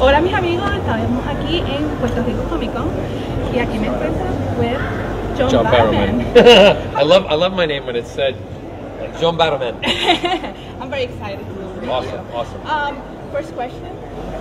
Hola mis amigos, estamos aquí en Puerto Rico Comic Con y aquí me encuentro with John, John Barrowman. Barrowman. I love I love my name when it's said like John Barrowman. I'm very excited Awesome, you. awesome. Um, first question.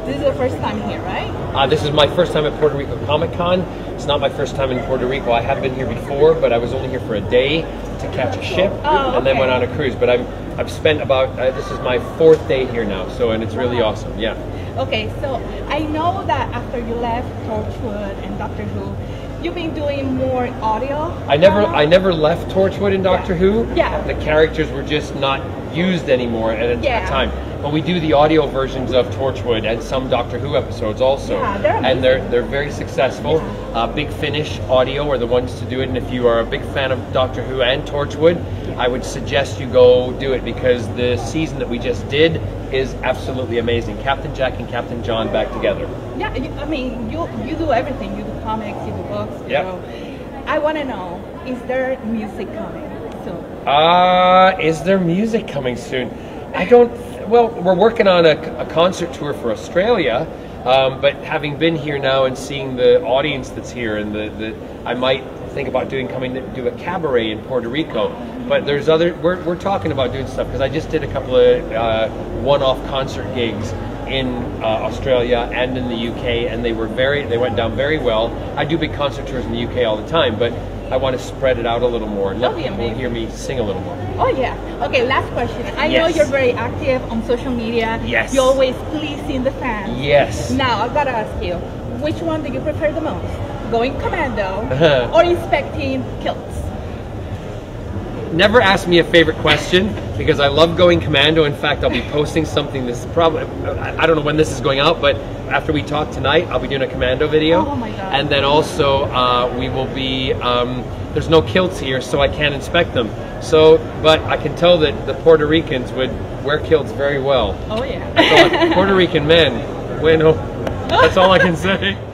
This is your first time here, right? Uh, this is my first time at Puerto Rico Comic Con. It's not my first time in Puerto Rico. I have been here before, but I was only here for a day to catch a ship, Oh, and then went on a cruise. But I'm I've spent about uh, this is my fourth day here now, so and it's really Wow. awesome. Yeah. Okay, so I know that after you left Torchwood and Doctor Who, you've been doing more audio. I never? I never left Torchwood and Doctor Who. Yeah. The characters were just not used anymore at a Yeah. time. But we do the audio versions of Torchwood and some Doctor Who episodes also. Yeah, they're and they're they're very successful. Uh, Big Finish Audio are the ones to do it. And if you are a big fan of Doctor Who and Torchwood, I would suggest you go do it because the season that we just did is absolutely amazing. Captain Jack and Captain John back together. Yeah, I mean, you you do everything. You do comics, you do books. You Yep. know. I want to know: is there music coming soon? Uh, is there music coming soon? I don't. Well, we're working on a, a concert tour for Australia, um, but having been here now and seeing the audience that's here, and the, the I might think about doing coming to do a cabaret in Puerto Rico. But there's other. We're, we're talking about doing stuff because I just did a couple of uh, one-off concert gigs in uh, Australia and in the UK, and they were very. They went down very well. I do big concert tours in the UK all the time, but I want to spread it out a little more and let be people amazing. hear me sing a little more. Oh yeah. Okay, last question. I know you're very active on social media. Yes. You're always pleasing the fans. Yes. Now I've got to ask you, which one do you prefer the most? Going commando Uh-huh. or inspecting kilts? Never ask me a favorite question because I love going commando. In fact, I'll be posting something this probably I don't know when this is going out, but after we talk tonight, I'll be doing a commando video. Oh my God. And then also uh, we will be um, there's no kilts here, so I can't inspect them. So, but I can tell that the Puerto Ricans would wear kilts very well. Oh yeah. That's all- Puerto Rican men, bueno. That's all I can say.